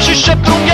She shipped